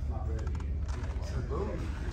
It's not ready. It's a boom.